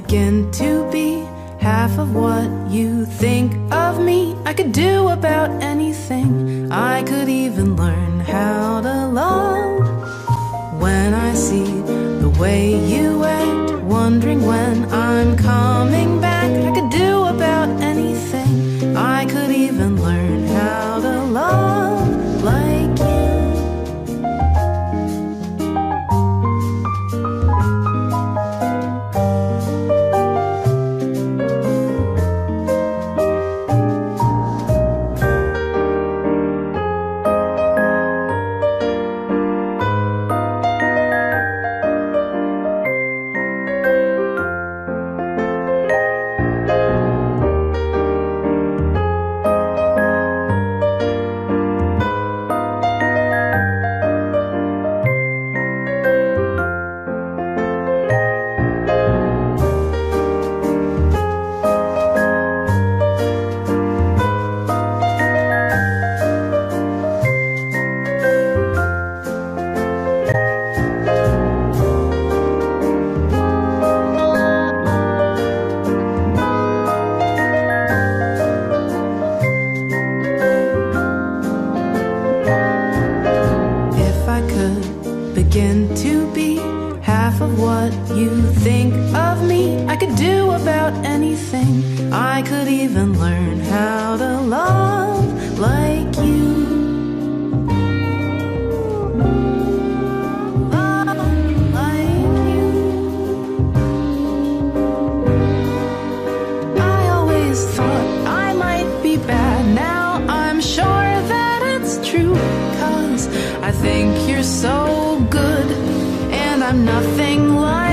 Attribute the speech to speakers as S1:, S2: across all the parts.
S1: begin to be half of what you think of me. I could do about anything, I could even learn how to love. When I see the way you act, wondering when I'm coming back. I could begin to be half of what you think of me, I could do about anything. I could even learn how to love think you're so good. And I'm nothing like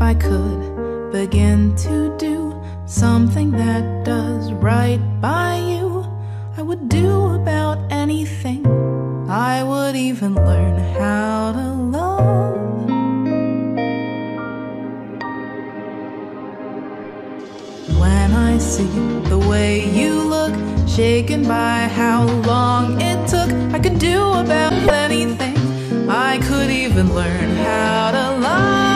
S1: If I could begin to do something that does right by you, I would do about anything. I would even learn how to love. When I see the way you look, shaken by how long it took, I could do about anything. I could even learn how to love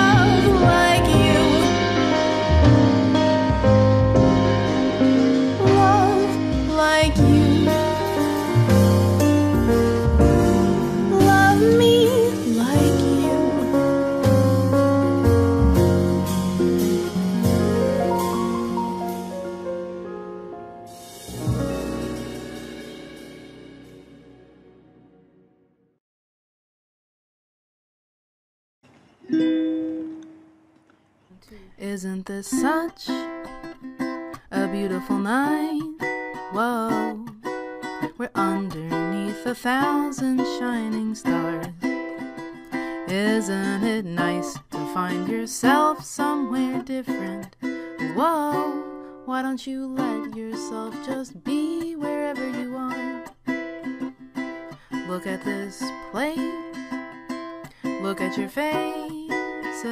S1: Isn't this such a beautiful night? Whoa, we're underneath a thousand shining stars. Isn't it nice to find yourself somewhere different? Whoa, why don't you let yourself just be wherever you are? Look at this place, look at your faces.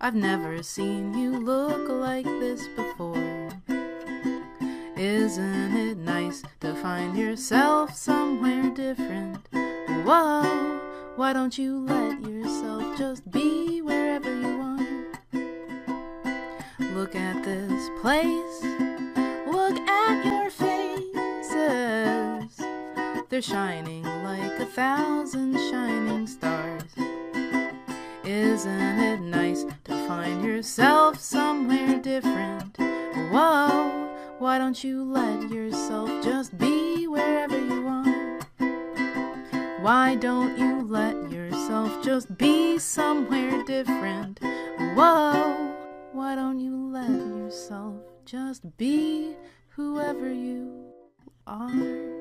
S1: I've never seen you look like this before. Isn't it nice to find yourself somewhere different? Whoa, why don't you let yourself just be wherever you are? Look at this place, They're shining like a thousand shining stars. Isn't it nice to find yourself somewhere different? Whoa, why don't you let yourself just be wherever you are? Why don't you let yourself just be somewhere different? Whoa, why don't you let yourself Just be whoever you are.